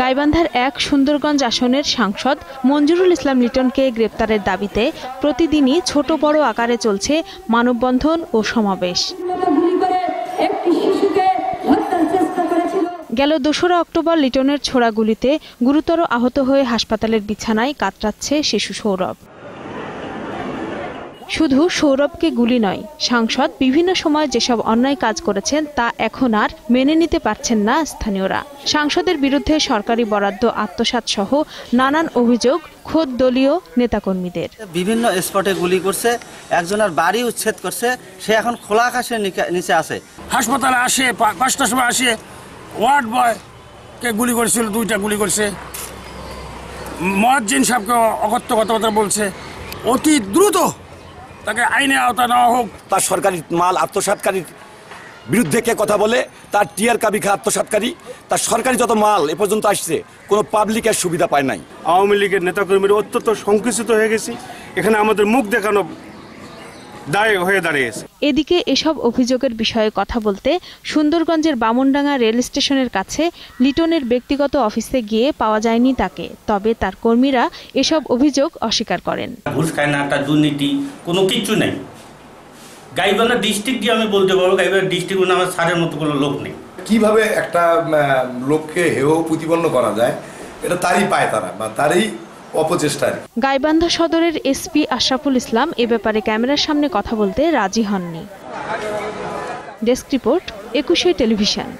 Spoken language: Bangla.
গাইবান্ধার এক সুন্দরগঞ্জ আসনের সাংসদ মঞ্জুরুল ইসলাম লিটনকে গ্রেপ্তারের দাবিতে প্রতিদিনই ছোট বড় আকারে চলছে মানববন্ধন ও সমাবেশ। গুলি দোসরা অক্টোবর লিটনের ছোড়া গুলিতে গুরুতর আহত হয়ে হাসপাতালের বিছানায় কাতরাচ্ছে শিশু সৌরভ। শুধু সৌরভকে গুলি নয় সাংসদ বিভিন্ন সময় যেসব অন্যায় কাজ করেছেন তা এখন আর মেনে নিতে পারছেন না স্থানীয়রা। সাংসদের বিরুদ্ধে সরকারি বরাদ্দ আত্মসাৎ সহ নানান অভিযোগ খোদ দলীয় নেতাকর্মীদের। বিভিন্ন স্পটে গুলি করছে একজনের বাড়ি উচ্ছেদ করছে সে এখন খোলা আকাশের নিচে আছে। হাসপাতালে আসে পাঁচটার সময় আসে ওয়ার্ড বয় কে গুলি করেছিল দুইটা গুলি করছে। মহাজ্জিন সাহেবকে অকথ্য কথাবার্তা বলছে। অতি দ্রুত তাকে আইনে আওতা নেওয়া হোক। তার সরকারি মাল আত্মসাৎকারীর বিরুদ্ধে কে কথা বলে তার টিয়ার কাবিখা আত্মসাতকারী আত্মসাৎকারী তার সরকারি যত মাল এ পর্যন্ত আসছে কোনো পাবলিকের সুবিধা পায় নাই। আওয়ামী লীগের নেতাকর্মীরা অত্যন্ত সংকুচিত হয়ে গেছি। এখানে আমাদের মুখ দেখানো দায় হয়ে দাঁড়িয়েছে এদিকে এসব অভিযোগের বিষয়ে কথা বলতে সুন্দরগঞ্জের বামনডাঙ্গা রেল স্টেশনের কাছে লিটনের ব্যক্তিগত অফিসে গিয়ে পাওয়া যায়নি তাকে তবে তার কর্মীরা এসব অভিযোগ অস্বীকার করেন। ঘুষ খায় না দুর্নীতি কোনো কিচ্ছু নেই। গাইবান্ধা ডিস্ট্রিক্ট দিয়ে আমি বলতে পারব গাইবান্ধা ডিস্ট্রিক্ট মানে আমার সারের মতো কোনো লোক নেই। কীভাবে একটা লোককে হেয় প্রতিপন্ন করা যায় এটা তারই পায় তারা বা তারই অপচেষ্টা গাইবান্ধা সদরের এসপি আশরাফুল ইসলাম এ ব্যাপারে ক্যামেরার সামনে কথা বলতে রাজি হননি। Desk report, Ekushey television.